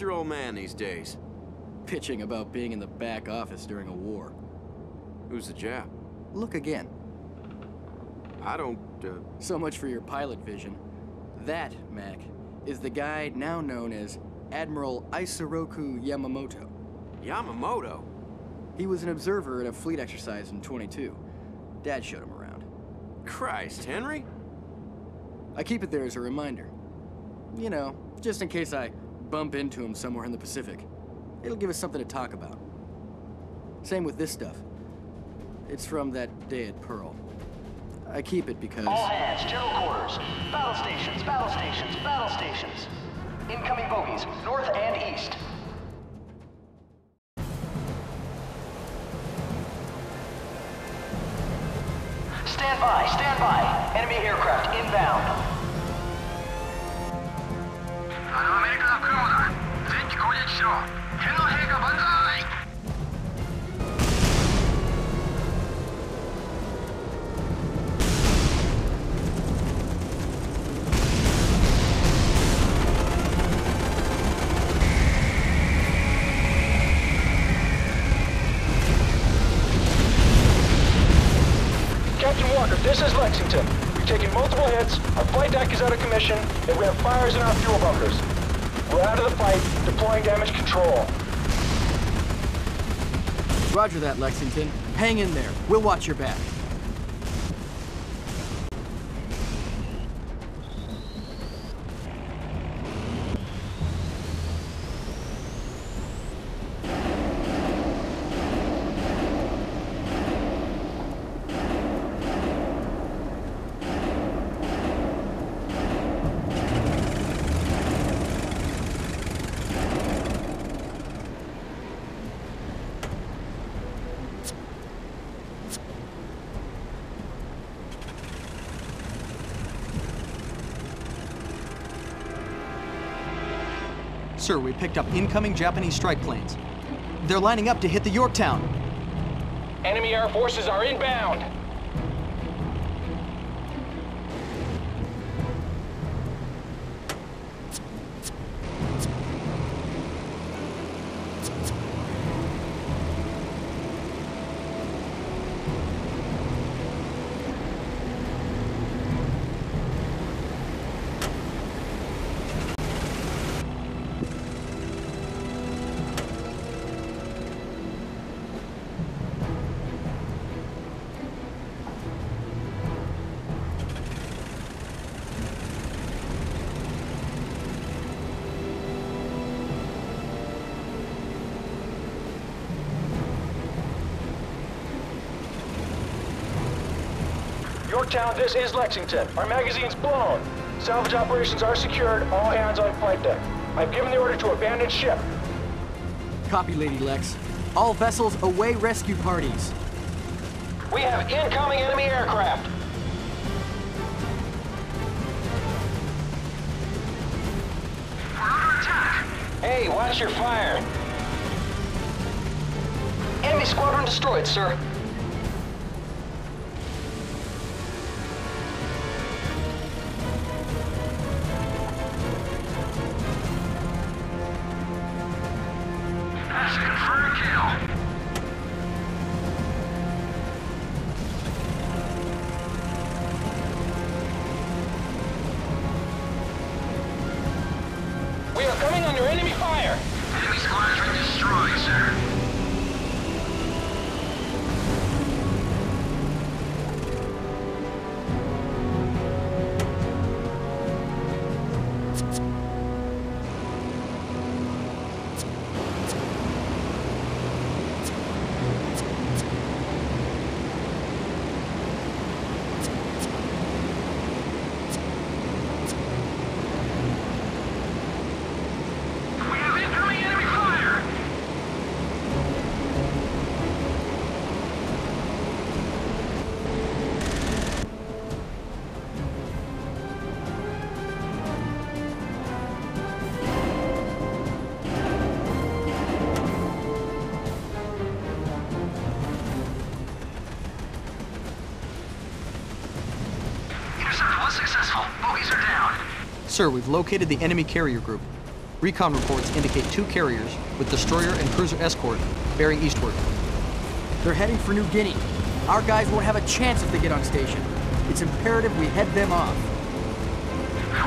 your old man these days? Pitching about being in the back office during a war. Who's the Jap? Look again. I don't, uh... So much for your pilot vision. That, Mac, is the guy now known as Admiral Isoroku Yamamoto. Yamamoto? He was an observer at a fleet exercise in 22. Dad showed him around. Christ, Henry? I keep it there as a reminder. You know, just in case I bump into him somewhere in the Pacific. It'll give us something to talk about. Same with this stuff. It's from that day at Pearl. I keep it because... All hands, general quarters. Battle stations, battle stations, battle stations. Incoming bogies, north and east. Stand by, stand by. Enemy aircraft inbound. あのアメリカの空母だ全機攻撃しろ天皇陛下万歳 this is Lexington. Taken multiple hits, our flight deck is out of commission, and we have fires in our fuel bunkers. We're out of the fight, deploying damage control. Roger that, Lexington. Hang in there. We'll watch your back. Sir, we picked up incoming Japanese strike planes. They're lining up to hit the Yorktown. Enemy air forces are inbound. Yorktown, this is Lexington. Our magazine's blown. Salvage operations are secured. All hands on flight deck. I've given the order to abandon ship. Copy, Lady Lex. All vessels away rescue parties. We have incoming enemy aircraft. We're under attack Hey, watch your fire. Enemy squadron destroyed, sir. Sir, we've located the enemy carrier group. Recon reports indicate two carriers with destroyer and cruiser escort bearing eastward. They're heading for New Guinea. Our guys won't have a chance if they get on station. It's imperative we head them off.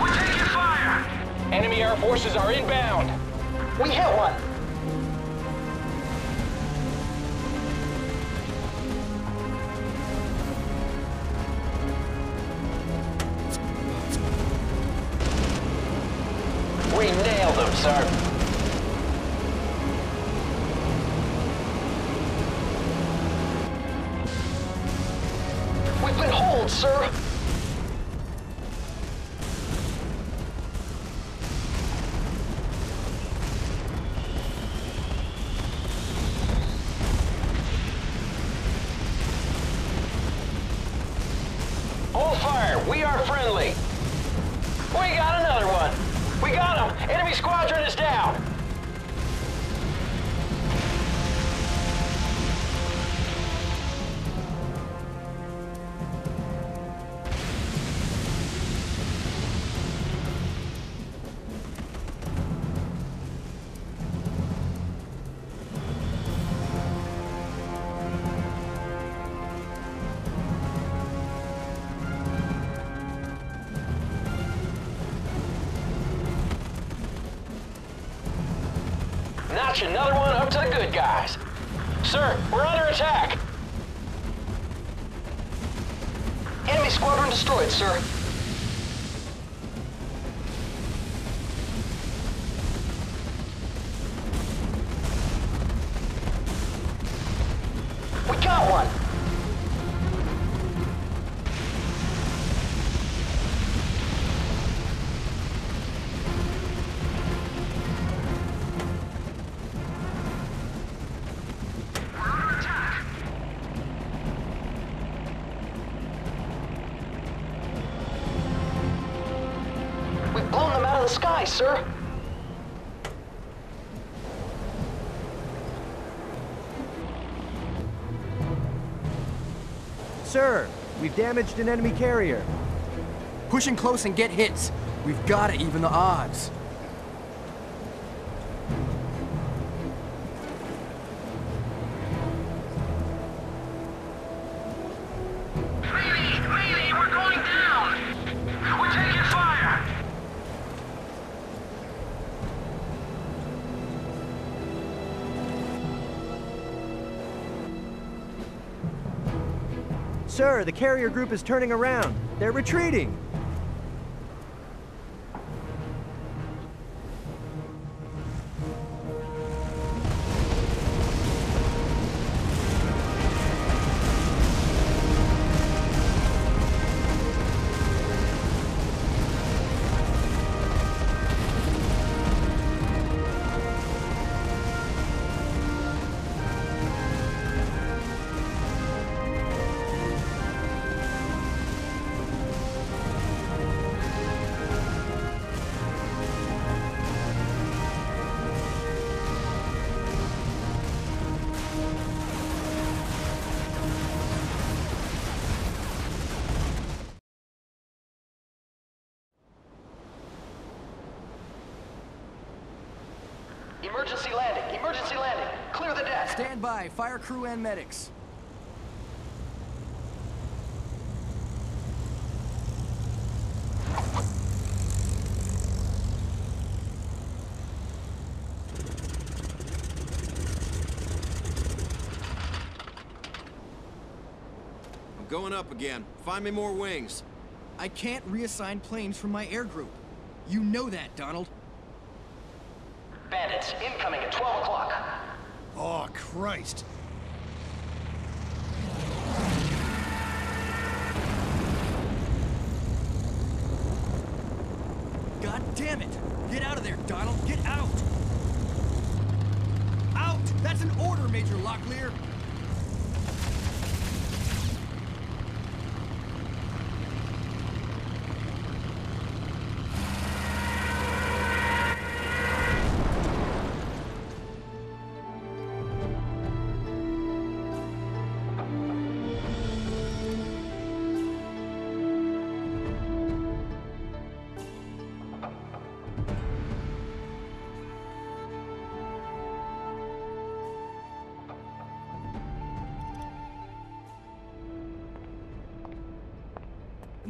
We're taking fire! Enemy air forces are inbound. We hit one. We nailed them, sir. We've been holed, sir. Hold fire. We are friendly. We got another one. We got him. Enemy squadron Notch another one up to the good guys. Sir, we're under attack. Enemy squadron destroyed, sir. Sky, sir. Sir, we've damaged an enemy carrier. Pushing close and get hits. We've got to even the odds. Sir, the carrier group is turning around. They're retreating. Emergency landing. Emergency landing. Clear the deck. Stand by, fire crew and medics. I'm going up again. Find me more wings. I can't reassign planes from my air group. You know that, Donald. Bandits incoming at 12 o'clock. Oh, Christ. God damn it! Get out of there, Donald! Get out! Out! That's an order, Major Locklear!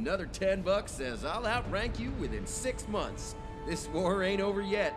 Another 10 bucks says I'll outrank you within six months. This war ain't over yet.